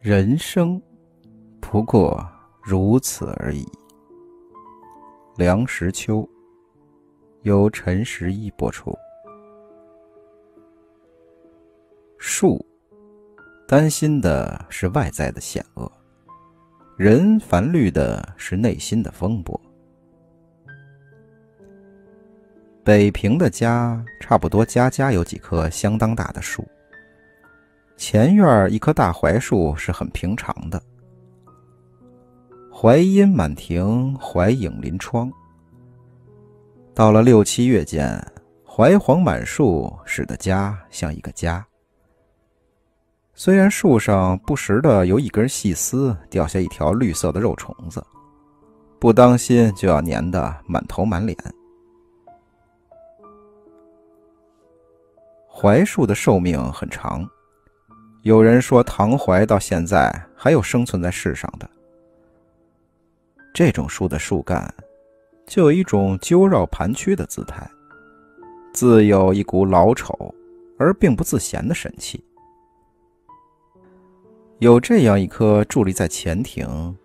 人生不过如此而已。梁实秋，由陈十一播出。树担心的是外在的险恶，人烦虑的是内心的风波。北平的家差不多家家有几棵相当大的树。前院一棵大槐树是很平常的，槐荫满庭，槐影临窗。到了六七月间，槐黄满树，使得家像一个家。虽然树上不时的有一根细丝掉下一条绿色的肉虫子，不当心就要粘得满头满脸。槐树的寿命很长。有人说，唐槐到现在还有生存在世上的这种树的树干，就有一种揪绕盘曲的姿态，自有一股老丑而并不自闲的神气。有这样一棵伫立在前庭，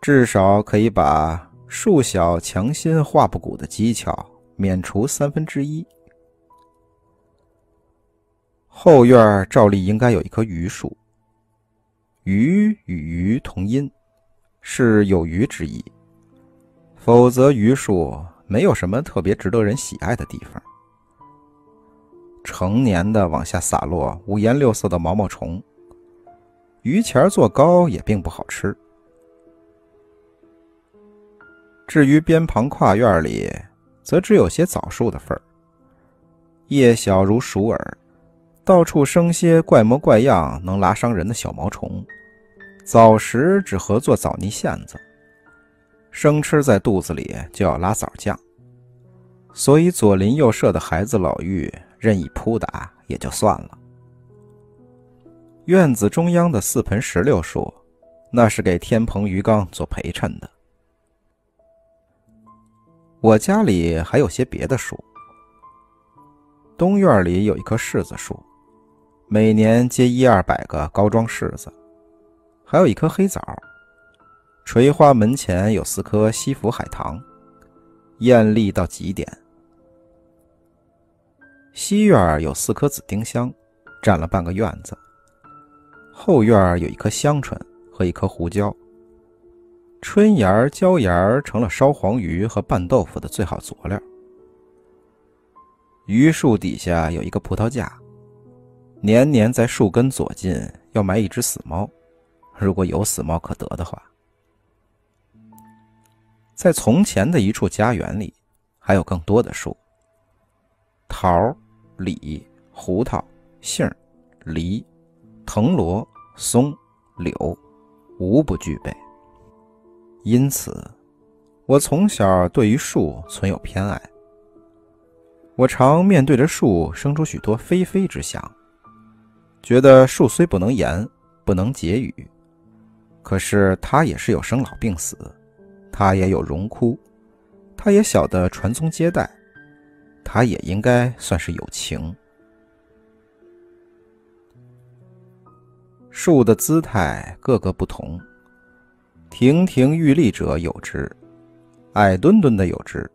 至少可以把树小强心画不鼓的技巧免除三分之一。后院照例应该有一棵榆树。榆与榆同音，是有余之意。否则，榆树没有什么特别值得人喜爱的地方。成年的往下洒落五颜六色的毛毛虫，榆钱做糕也并不好吃。至于边旁跨院里，则只有些枣树的份儿，叶小如鼠耳。到处生些怪模怪样、能拉伤人的小毛虫，枣时只合作枣泥馅子，生吃在肚子里就要拉枣酱，所以左邻右舍的孩子老妪任意扑打也就算了。院子中央的四盆石榴树，那是给天棚鱼缸做陪衬的。我家里还有些别的树，东院里有一棵柿子树。每年结一二百个高桩柿子，还有一颗黑枣。垂花门前有四棵西府海棠，艳丽到极点。西院有四棵紫丁香，占了半个院子。后院有一棵香椿和一棵胡椒。春芽、椒芽成了烧黄鱼和拌豆腐的最好佐料。榆树底下有一个葡萄架。年年在树根左近要埋一只死猫，如果有死猫可得的话。在从前的一处家园里，还有更多的树：桃、李、胡桃、杏、梨、藤萝、松、柳，无不具备。因此，我从小对于树存有偏爱。我常面对着树，生出许多非非之想。觉得树虽不能言，不能解语，可是它也是有生老病死，它也有荣枯，它也晓得传宗接代，它也应该算是有情。树的姿态各个不同，亭亭玉立者有之，矮墩墩的有之，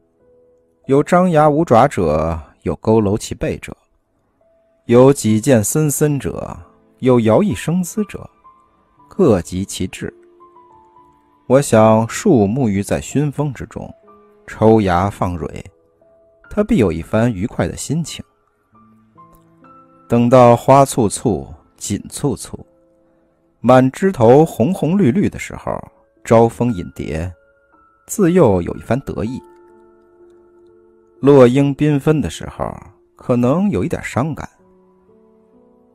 有张牙舞爪者，有佝偻其背者。有几见森森者，有摇曳生姿者，各极其志。我想树沐浴在熏风之中，抽芽放蕊，它必有一番愉快的心情。等到花簇簇、锦簇簇，满枝头红红绿绿的时候，招蜂引蝶，自幼有一番得意。落英缤纷的时候，可能有一点伤感。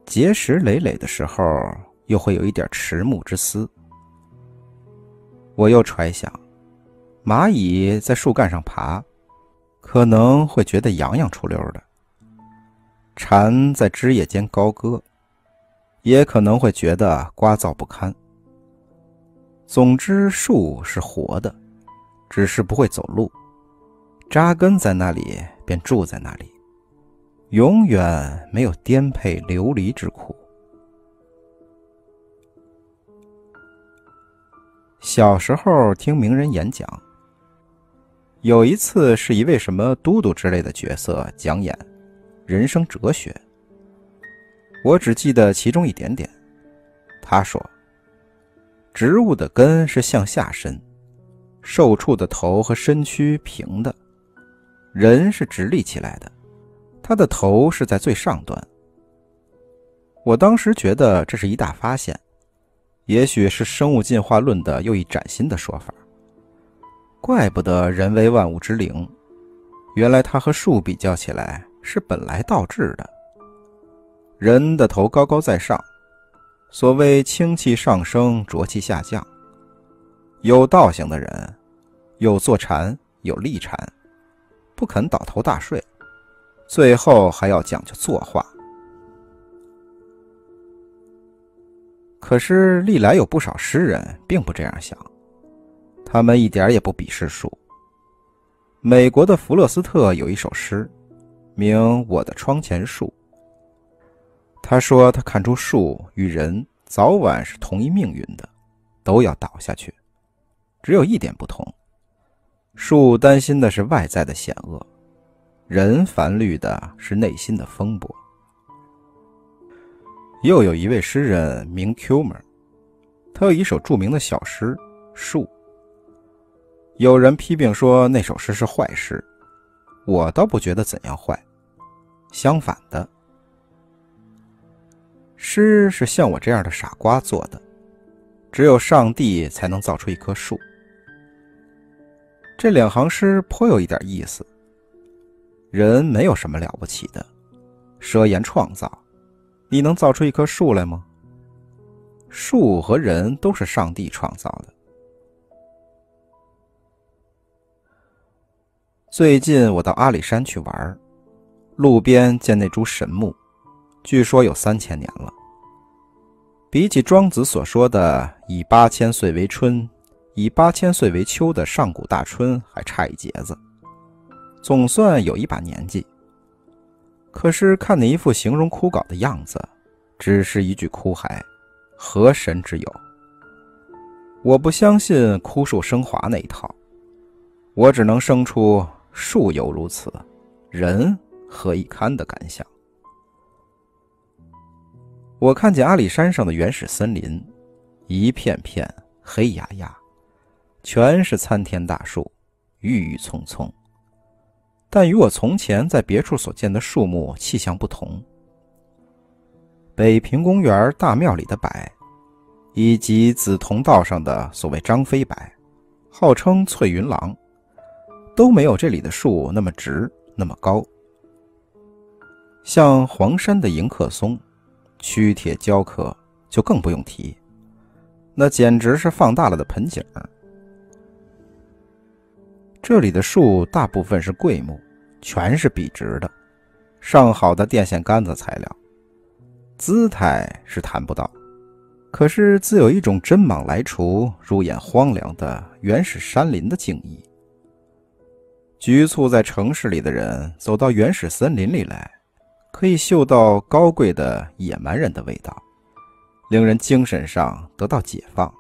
结石累累的时候，又会有一点迟暮之思。我又揣想，蚂蚁在树干上爬，可能会觉得痒痒出溜的；蝉在枝叶间高歌，也可能会觉得聒噪不堪。总之，树是活的，只是不会走路，扎根在那里便住在那里。永远没有颠沛流离之苦。小时候听名人演讲，有一次是一位什么都督之类的角色讲演人生哲学，我只记得其中一点点。他说：“植物的根是向下伸，受触的头和身躯平的，人是直立起来的，他的头是在最上端。”我当时觉得这是一大发现。也许是生物进化论的又一崭新的说法。怪不得人为万物之灵，原来它和树比较起来是本来倒置的。人的头高高在上，所谓清气上升，浊气下降。有道行的人，有坐禅，有立禅，不肯倒头大睡，最后还要讲究作画。可是历来有不少诗人并不这样想，他们一点也不鄙视树。美国的弗洛斯特有一首诗，名《我的窗前树》。他说他看出树与人早晚是同一命运的，都要倒下去，只有一点不同：树担心的是外在的险恶，人烦虑的是内心的风波。又有一位诗人名 Qmer，他有一首著名的小诗《树》。有人批评说那首诗是坏诗，我倒不觉得怎样坏。相反的，诗是像我这样的傻瓜做的，只有上帝才能造出一棵树。这两行诗颇有一点意思。人没有什么了不起的，奢言创造。你能造出一棵树来吗？树和人都是上帝创造的。最近我到阿里山去玩，路边见那株神木，据说有三千年了。比起庄子所说的“以八千岁为春，以八千岁为秋”的上古大春还差一截子，总算有一把年纪。可是看你一副形容枯槁的样子，只是一具枯骸，何神之有？我不相信枯树生华那一套，我只能生出树犹如此，人何以堪的感想。我看见阿里山上的原始森林，一片片黑压压，全是参天大树，郁郁葱葱。但与我从前在别处所见的树木气象不同。北平公园大庙里的柏，以及紫铜道上的所谓张飞柏，号称翠云廊，都没有这里的树那么直那么高。像黄山的迎客松，曲铁雕刻就更不用提，那简直是放大了的盆景。这里的树大部分是桂木，全是笔直的，上好的电线杆子材料，姿态是谈不到，可是自有一种真莽来除、入眼荒凉的原始山林的静意。局促在城市里的人走到原始森林里来，可以嗅到高贵的野蛮人的味道，令人精神上得到解放。